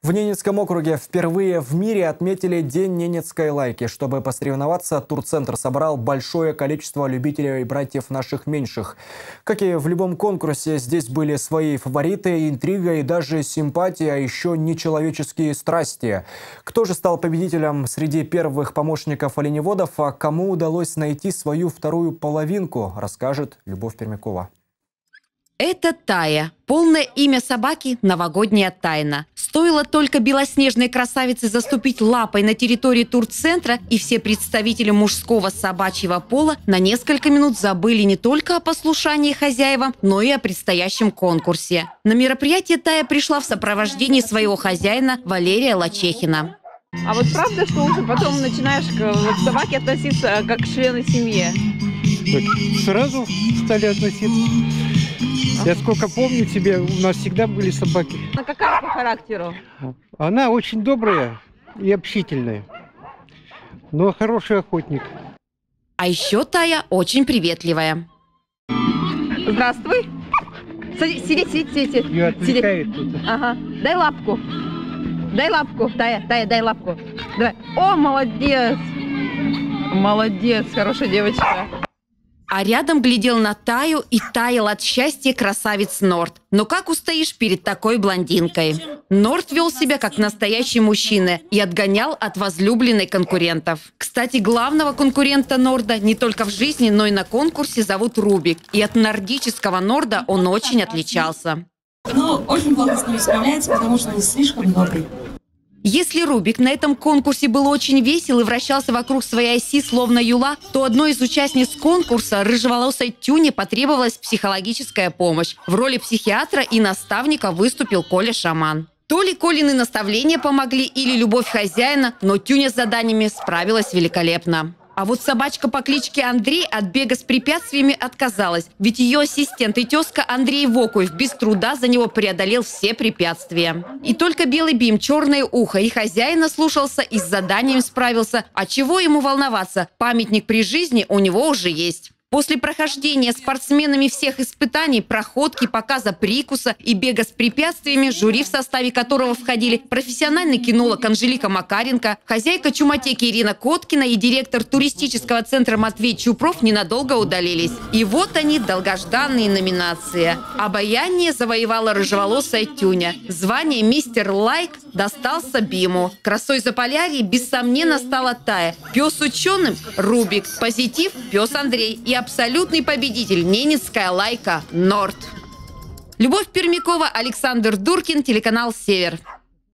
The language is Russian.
В Ненецком округе впервые в мире отметили День Ненецкой лайки. Чтобы посоревноваться, турцентр собрал большое количество любителей и братьев наших меньших. Как и в любом конкурсе, здесь были свои фавориты, интрига и даже симпатия, а еще нечеловеческие страсти. Кто же стал победителем среди первых помощников оленеводов, а кому удалось найти свою вторую половинку, расскажет Любовь Пермякова. Это Тая. Полное имя собаки – новогодняя тайна. Стоило только белоснежной красавице заступить лапой на территории турцентра, и все представители мужского собачьего пола на несколько минут забыли не только о послушании хозяевам, но и о предстоящем конкурсе. На мероприятие Тая пришла в сопровождении своего хозяина Валерия Лачехина. А вот правда, что уже потом начинаешь к собаке относиться как к члену семьи? Так сразу стали относиться. Я сколько помню тебе, у нас всегда были собаки. Она какая по характеру? Она очень добрая и общительная, но хороший охотник. А еще Тая очень приветливая. Здравствуй. Сиди, сиди, сиди, сиди. Ее отвлекает тут. Ага. Дай лапку. Дай лапку, Тая, Тая, дай лапку. Давай. О, молодец. Молодец, хорошая девочка. А рядом глядел на Таю и таял от счастья красавец Норд. Но как устоишь перед такой блондинкой? Норд вел себя как настоящий мужчина и отгонял от возлюбленной конкурентов. Кстати, главного конкурента Норда не только в жизни, но и на конкурсе зовут Рубик. И от нордического Норда он очень отличался. Ну, очень плохо с ними справляется, потому что он слишком добрый. Если Рубик на этом конкурсе был очень весел и вращался вокруг своей оси словно юла, то одной из участниц конкурса, рыжеволосой Тюне, потребовалась психологическая помощь. В роли психиатра и наставника выступил Коля Шаман. То ли Колины наставления помогли, или любовь хозяина, но Тюня с заданиями справилась великолепно. А вот собачка по кличке Андрей от бега с препятствиями отказалась, ведь ее ассистент и тезка Андрей Вокуев без труда за него преодолел все препятствия. И только белый бим, черное ухо и хозяина слушался и с заданием справился. А чего ему волноваться? Памятник при жизни у него уже есть. После прохождения спортсменами всех испытаний, проходки, показа прикуса и бега с препятствиями, жюри, в составе которого входили профессиональный кинолог Анжелика Макаренко, хозяйка чуматеки Ирина Коткина и директор туристического центра Матвей Чупров ненадолго удалились. И вот они, долгожданные номинации. Обаяние завоевала рыжеволосая Тюня. Звание «Мистер Лайк» достался Биму. Красой Заполярье, бессомненно, стала Тая. Пес ученым – Рубик. Позитив – пес Андрей. И абсолютный победитель Ненецкая лайка Норд. Любовь Пермякова, Александр Дуркин, телеканал «Север».